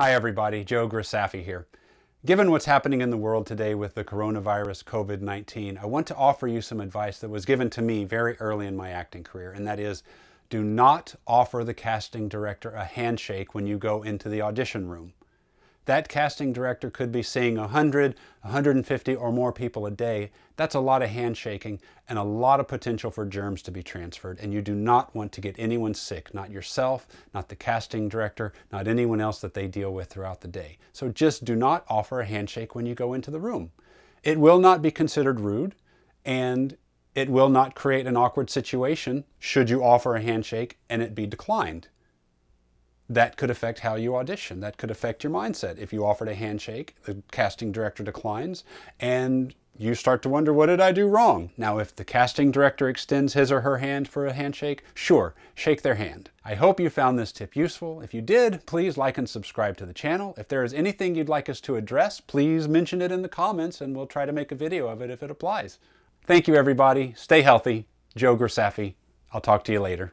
Hi everybody, Joe Grisaffi here. Given what's happening in the world today with the coronavirus COVID-19, I want to offer you some advice that was given to me very early in my acting career, and that is do not offer the casting director a handshake when you go into the audition room that casting director could be seeing 100, 150 or more people a day. That's a lot of handshaking and a lot of potential for germs to be transferred. And you do not want to get anyone sick, not yourself, not the casting director, not anyone else that they deal with throughout the day. So just do not offer a handshake when you go into the room. It will not be considered rude and it will not create an awkward situation should you offer a handshake and it be declined that could affect how you audition. That could affect your mindset. If you offered a handshake, the casting director declines, and you start to wonder, what did I do wrong? Now, if the casting director extends his or her hand for a handshake, sure, shake their hand. I hope you found this tip useful. If you did, please like and subscribe to the channel. If there is anything you'd like us to address, please mention it in the comments and we'll try to make a video of it if it applies. Thank you, everybody. Stay healthy. Joe Grisaffi. I'll talk to you later.